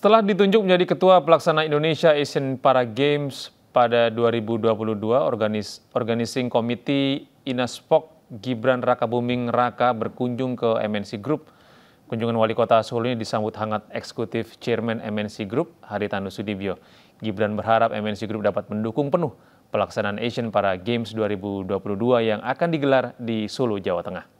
Setelah ditunjuk menjadi Ketua Pelaksana Indonesia Asian Para Games pada 2022, organis, Organizing Committee Inaspok Gibran Raka Buming Raka berkunjung ke MNC Group. Kunjungan Wali Kota Solo ini disambut hangat Eksekutif Chairman MNC Group, Haritanu Sudibyo. Gibran berharap MNC Group dapat mendukung penuh pelaksanaan Asian Para Games 2022 yang akan digelar di Solo, Jawa Tengah.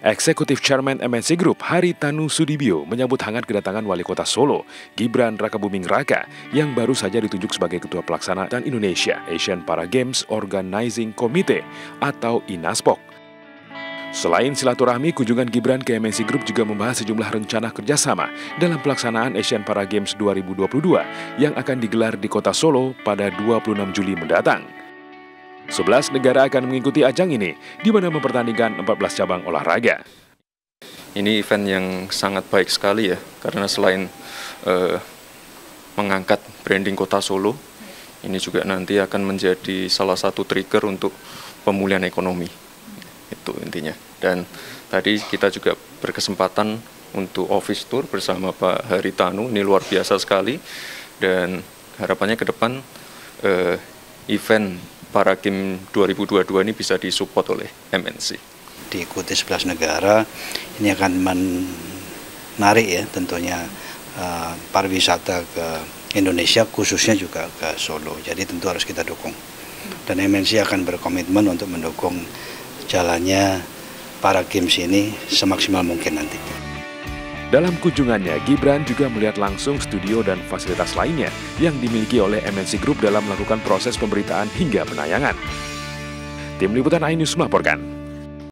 Eksekutif Chairman MNC Group Hari Tanu Sudibyo menyambut hangat kedatangan Wali Kota Solo, Gibran Rakabuming Raka, yang baru saja ditunjuk sebagai Ketua Pelaksana dan Indonesia Asian Para Games Organizing Committee atau INASPOK. Selain silaturahmi, kunjungan Gibran ke MNC Group juga membahas sejumlah rencana kerjasama dalam pelaksanaan Asian Para Games 2022 yang akan digelar di kota Solo pada 26 Juli mendatang. 11 negara akan mengikuti ajang ini, di mana mempertandingkan 14 cabang olahraga. Ini event yang sangat baik sekali ya, karena selain uh, mengangkat branding kota Solo, ini juga nanti akan menjadi salah satu trigger untuk pemulihan ekonomi. Itu intinya. Dan tadi kita juga berkesempatan untuk office tour bersama Pak Haritanu, ini luar biasa sekali. Dan harapannya ke depan uh, event para game 2022 ini bisa disupport oleh MNC. Diikuti 11 negara, ini akan menarik ya tentunya uh, pariwisata ke Indonesia khususnya juga ke Solo. Jadi tentu harus kita dukung. Dan MNC akan berkomitmen untuk mendukung jalannya para games ini semaksimal mungkin nanti. Dalam kunjungannya, Gibran juga melihat langsung studio dan fasilitas lainnya yang dimiliki oleh MNC Group dalam melakukan proses pemberitaan hingga penayangan. Tim Liputan Ainus melaporkan.